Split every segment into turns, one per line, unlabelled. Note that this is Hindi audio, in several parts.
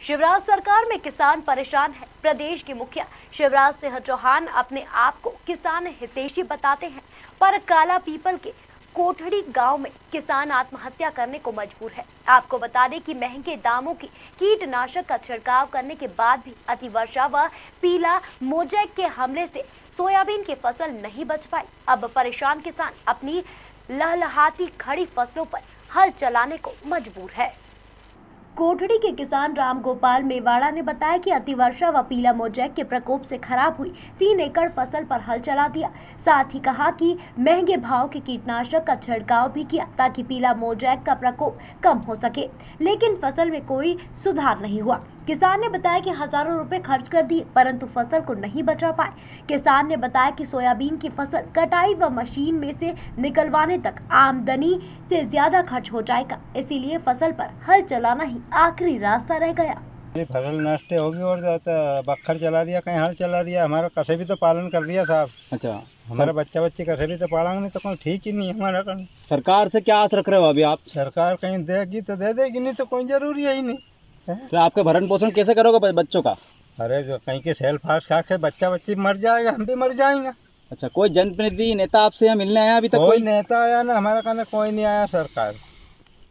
शिवराज सरकार में किसान परेशान है। प्रदेश के मुखिया शिवराज सिंह चौहान अपने आप को किसान हितेशी बताते हैं, पर काला पीपल के कोठड़ी गाँव में किसान आत्महत्या करने को मजबूर है। आपको बता दें कि महँगे दामों की कीटनाशक का छिड़काव करने के बाद भी अतिवर्षा व पीला मोजैक के हमले से सोयाबीन की फ़सल नहीं बच पाई। अब परेशान किसान अपनी लहलहाती खड़ी फ़सलों पर हल चलाने को मजबूर है। कोठड़ी के किसान राम गोपाल मेवाड़ा ने बताया कि अतिवर्षा व पीला मोजैक के प्रकोप से खराब हुई। तीन एकड़ फ़सल पर हल चला दिया। साथ ही कहा कि महँगे भाव के कीटनाशक का छिड़काव भी किया ताकि पीला मोजैक का प्रकोप कम हो सके। लेकिन फ़सल में कोई सुधार नहीं हुआ। किसान ने बताया कि हज़ारों रुपए खर्च कर दिए, परंतु फ़सल को नहीं बचा पाए। किसान ने बताया कि सोयाबीन की फ़सल कटाई व मशीन में से निकलवाने तक आमदनी से ज़्यादा खर्च हो जाएगा। इसीलिए फ़सल पर हल चलाना ही आखिरी रास्ता रह गया।
ये फ़सल नष्ट होगी और जाता बखर चला दिया कहीं हल चला दिया हमारा कसे भी तो पालन कर लिया साहब।
अच्छा।
हमारा बच्चा बच्चे कसे भी तो पालेंगे नहीं तो कोई ठीक ही नहीं है हमारा कहीं
सरकार से क्या आस रख रहे हो अभी आप?
सरकार कहीं देगी तो दे देगी नहीं तो कोई ज़रूरी है ही नहीं। है?
फिर आपके भरण पोषण कैसे करोगे बच्चों का?
अरे जो कहीं के सेल फास खा के बच्चा बच्ची मर जाएगा हम भी मर जाएँगे।
अच्छा कोई जनप्रतिनिधि नेता आपसे यहाँ मिलने आया अभी तक
कोई नेता आया ना हमारा कहना कोई नहीं आया सरकार।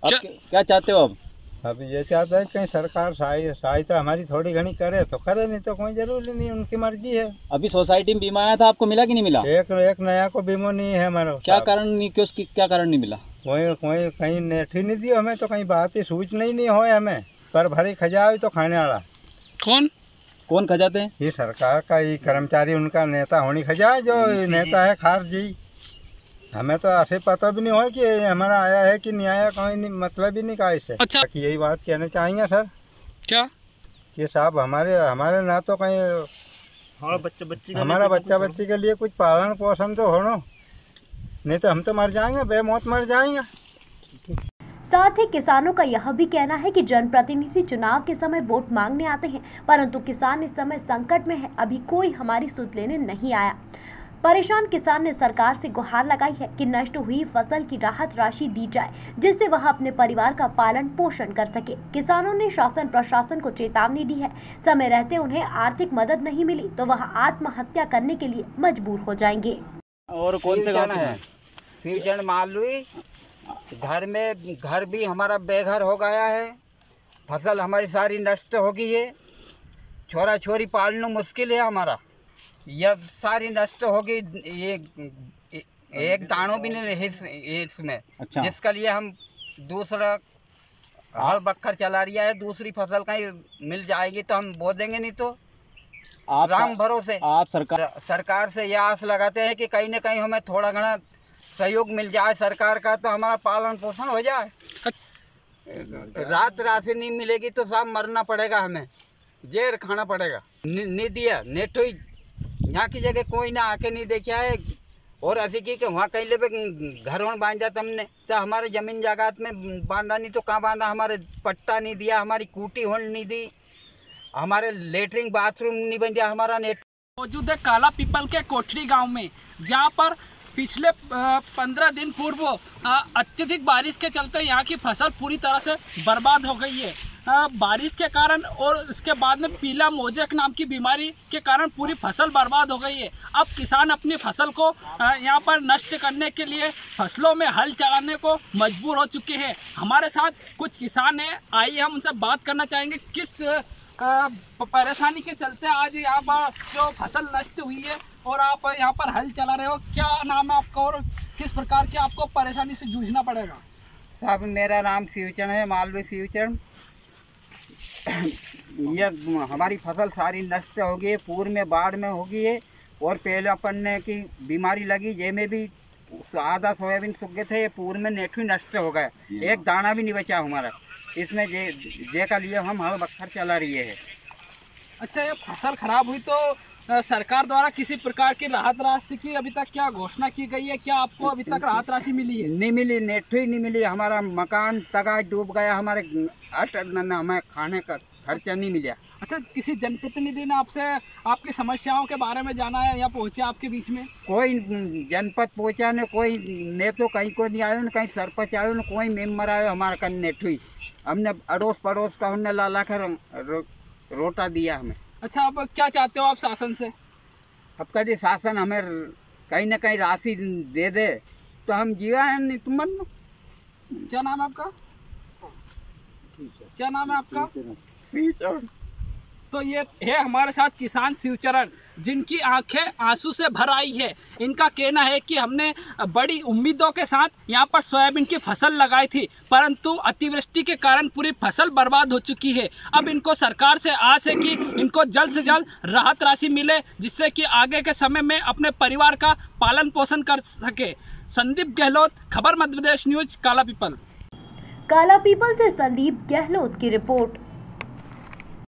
आप क्या- क्या चाहते हो अब?
अब ये चाहता है कहीं सरकार सहायता हमारी थोड़ी घनी करे तो करे नहीं तो कोई ज़रूरी नहीं उनकी मर्ज़ी है।
अभी सोसाइटी में बीमा आया था आपको मिला कि नहीं मिला?
एक एक नया को बीमो नहीं है हमारा।
क्या कारण नहीं क्यों उसकी क्या कारण नहीं मिला?
कोई कोई कहीं नेठ ही नहीं दियो हमें तो कहीं बात ही सूचना ही नहीं हो हमें। पर भरी खजाओ तो खाने वाला।
कौन?
कौन खजाते हैं?
ये सरकार का ये कर्मचारी उनका नेता होनी खजा जो नेता है खार जी हमें तो ऐसे पता भी नहीं हो कि हमारा आया है कि नहीं आया कोई मतलब ही नहीं कहा इससे।
अच्छा।
कि यही बात कहना चाहेंगे सर।
क्या?
कि साहब हमारे हमारे ना तो कहीं
हमारा बच्चा बच्ची
हमारा बच्चा बच्ची के लिए कुछ पालन पोषण तो हो ना नहीं तो हम तो मर जाएँगे बेमौत मर जाएँगे।
साथ ही किसानों का यह भी कहना है कि जनप्रतिनिधि चुनाव के समय वोट मांगने आते हैं परंतु किसान इस समय संकट में है अभी कोई हमारी सुध लेने नहीं आया। परेशान किसान ने सरकार से गुहार लगाई है कि नष्ट हुई फ़सल की राहत राशि दी जाए जिससे वह अपने परिवार का पालन पोषण कर सके। किसानों ने शासन प्रशासन को चेतावनी दी है। समय रहते उन्हें आर्थिक मदद नहीं मिली तो वह आत्महत्या करने के लिए मजबूर हो जाएँगे।
और कौन से गाँव
फ्यूचर है। फ्यूचर मालवी घर में घर भी हमारा बेघर हो गया है। फ़सल हमारी सारी नष्ट हो गई है छोरा छोरी पालना मुश्किल है हमारा। यह सारी नष्ट हो गई ये एक दानो भी नहीं इसमें।
अच्छा।
जिसके लिए हम दूसरा हल बखर चला रिया है दूसरी फ़सल कहीं मिल जाएगी तो हम बो देंगे नहीं तो।
आप
राम भरोसे।
आप सरकार
सरकार से यह आस लगाते हैं कि कहीं ना कहीं हमें थोड़ा घना सहयोग मिल जाए सरकार का तो हमारा पालन पोषण हो जाए। रात राशि नहीं मिलेगी तो साहब मरना पड़ेगा हमें। जेर खाना पड़ेगा। नहीं दिया नेटो ही यहाँ की जगह कोई ना आके नहीं देखा है और ऐसी की कि वहाँ कहीं ले घर वन बाँध जाता हमने तो हमारे ज़मीन जागात में बांधा नहीं तो कहाँ बांधा? हमारे पट्टा नहीं दिया, हमारी कूटी होन नहीं दी। हमारे लेटरिन बाथरूम नहीं बन दिया, हमारा नेट।
मौजूद है काला पीपल के कोठरी गाँव में, जहाँ पर पिछले पंद्रह दिन पूर्व अत्यधिक बारिश के चलते यहाँ की फ़सल पूरी तरह से बर्बाद हो गई है। बारिश के कारण और उसके बाद में पीला मोजेक नाम की बीमारी के कारण पूरी फ़सल बर्बाद हो गई है। अब किसान अपनी फ़सल को यहाँ पर नष्ट करने के लिए फ़सलों में हल चलाने को मजबूर हो चुके हैं। हमारे साथ कुछ किसान हैं। आइए हम उनसे बात करना चाहेंगे। किस परेशानी के चलते आज यहाँ पर जो फ़सल नष्ट हुई है और आप यहाँ पर हल चला रहे हो, क्या नाम है आपका और किस प्रकार की आपको परेशानी से जूझना पड़ेगा?
साहब मेरा नाम फ्यूचर है मालवी फ्यूचर ये हमारी फ़सल सारी नष्ट होगी गई है पूर्व में बाढ़ में होगी गई है और पहले अपन ने की बीमारी लगी जे में भी आधा सोयाबीन सूख गए थे ये पूर्व में नेठू नष्ट हो गए। एक दाना भी नहीं बचा हमारा। इसमें जे जे का लिए हम हर बखर चला रही है।
अच्छा ये फ़सल खराब हुई तो सरकार द्वारा किसी प्रकार की राहत राशि की अभी तक क्या घोषणा की गई है? क्या आपको अभी तक राहत राशि मिली है?
नहीं मिली नेठू ही नहीं मिली। हमारा मकान तगा डूब गया हमारे अट हमें खाने का खर्चा नहीं मिला।
अच्छा किसी जनप्रतिनिधि ने आपसे आपकी समस्याओं के बारे में जाना है या पहुँचे आपके बीच में?
कोई जनपद पहुँचा ने कोई ने तो कहीं को नहीं आयो न कहीं सरपंच आयो न कोई मेंबर आयो हमारा कन हुई हमने अड़ोस पड़ोस का हमने ला ला कर रो, रोटा दिया हमें।
अच्छा आप क्या चाहते हो आप शासन से?
आपका जी शासन हमें कहीं ना कहीं राशि दे दे तो हम जिया है नहीं तुम मन
क्या नाम है आपका? क्या नाम है आपका। तो ये है हमारे साथ किसान शिवचरण, जिनकी आँखें आँसू से भर आई है। इनका कहना है कि हमने बड़ी उम्मीदों के साथ यहाँ पर सोयाबीन की फ़सल लगाई थी, परंतु अतिवृष्टि के कारण पूरी फ़सल बर्बाद हो चुकी है। अब इनको सरकार से आस है कि इनको जल्द से जल्द राहत राशि मिले, जिससे कि आगे के समय में अपने परिवार का पालन पोषण कर सके। संदीप गहलोत, खबर मध्य प्रदेश न्यूज़, काला पीपल।
काला पीपल से संदीप गहलोत की रिपोर्ट।